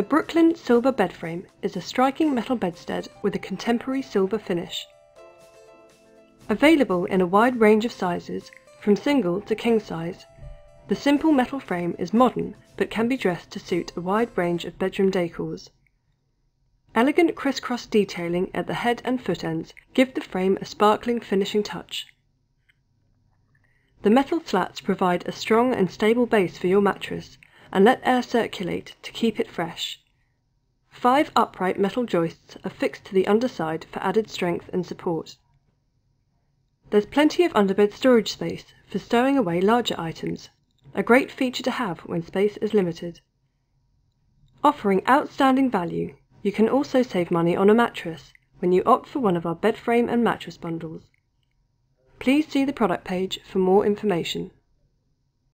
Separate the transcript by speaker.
Speaker 1: The Brooklyn Silver Bed Frame is a striking metal bedstead with a contemporary silver finish. Available in a wide range of sizes, from single to king size, the simple metal frame is modern but can be dressed to suit a wide range of bedroom decors. Elegant crisscross detailing at the head and foot ends give the frame a sparkling finishing touch. The metal slats provide a strong and stable base for your mattress and let air circulate to keep it fresh. Five upright metal joists are fixed to the underside for added strength and support. There's plenty of underbed storage space for stowing away larger items, a great feature to have when space is limited. Offering outstanding value, you can also save money on a mattress when you opt for one of our bed frame and mattress bundles. Please see the product page for more information.